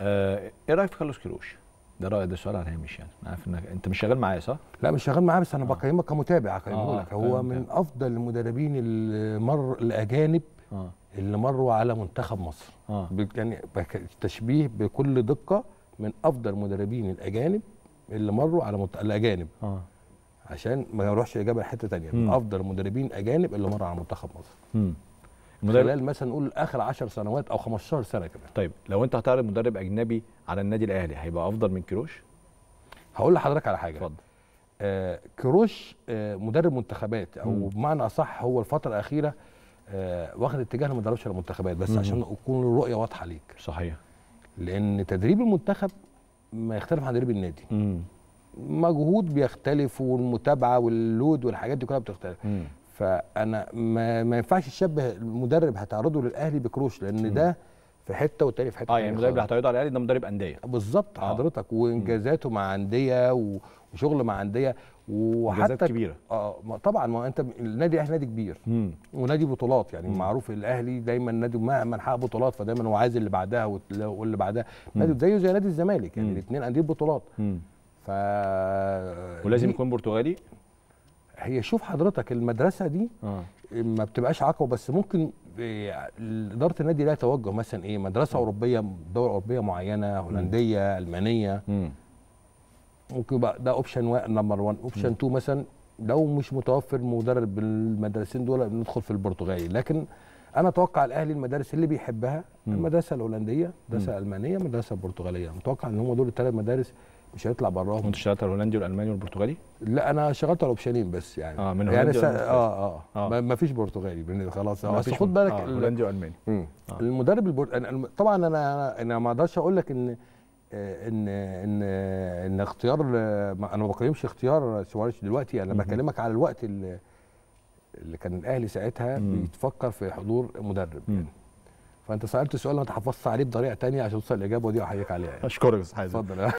آه إيه رأيك في كارلوس كيروش؟ ده رايك ده سؤال على الهامش يعني. أنا عارف انك أنت مش شغال معايا صح؟ لا مش شغال معاه بس أنا آه. بقيمك كمتابع آه، هكلمه لك. آه، هو قيم من متابع. أفضل المدربين اللي مر الأجانب آه. اللي مروا على منتخب مصر. ب- يعني تشبيه بكل دقة من أفضل المدربين الأجانب اللي مروا على منت... الأجانب. آه. عشان ما يروحش إجابة لحتة ثانية من. أفضل المدربين أجانب اللي مروا على منتخب مصر. امم المدرب خلال مثلا نقول آخر 10 سنوات أو 15 سنة كمان. طيب لو أنت هتعرض مدرب أجنبي على النادي الأهلي هيبقى أفضل من كيروش هقول لحضرتك على حاجة. اتفضل. آه كروش آه مدرب منتخبات أو مم. بمعنى أصح هو الفترة الأخيرة آه واخد اتجاه ما يدربش على المنتخبات بس مم. عشان يكون الرؤية واضحة ليك. صحيح. لأن تدريب المنتخب ما يختلف عن تدريب النادي. امم مجهود بيختلف والمتابعة واللود والحاجات دي كلها بتختلف. امم فأنا ما, ما ينفعش تشبه المدرب هتعرضه للأهلي بكروش لأن مم. ده في حتة والتاني في حتة آه يعني المدرب اللي. هتعرضه على الأهلي ده مدرب أندية بالظبط آه. حضرتك وإنجازاته مع أندية وشغل مع أندية إنجازات وحتى كبيرة آه طبعا ما أنت النادي الأهلي نادي كبير امم ونادي بطولات يعني مم. معروف الأهلي دايما نادي مهما حقق بطولات فدايما هو عايز اللي بعدها واللي بعدها نادي زيه زي نادي الزمالك يعني مم. الاثنين أندية بطولات امم ف ولازم يكون برتغالي هي شوف حضرتك المدرسة دي آه. ما بتبقاش عقبه بس ممكن إدارة النادي لها توجه مثلا إيه مدرسة أوروبية دولة أوروبية معينة هولندية ألمانية. ممكن يبقى ده option number 1 option 2 مثلا لو مش متوفر مدرب بالمدرسين دول ندخل في البرتغالي. لكن أنا أتوقع الأهلي المدارس اللي بيحبها. المدرسة الهولندية المدرسة الالمانيه المدرسة البرتغاليه متوقع إن هم دول الثلاث مدارس مش هيطلع براهم وانت اشتغلت الهولندي والألماني والبرتغالي لا أنا شغلت على اوبشنين بس يعني آه من يعني سا... آه آه, آه. ما- ما فيش برتغالي خلاص ما بس خد بالك آه هولندي وألماني. آه. المدرب البر... طبعا أنا أنا ما أقدرش أقول لك ان ان ان إن اختيار أنا ما بقيمش اختيار سواريش دلوقتي أنا. بكلمك على الوقت اللي اللي كان الأهلي ساعتها مم. بيتفكر في حضور مدرب مم. يعني. فأنت سألت سؤال أنا تحفظت عليه بطريقة تانية عشان توصل الإجابة ودي أحييك عليها يعني. أشكرك يا أستاذ حازم اتفضل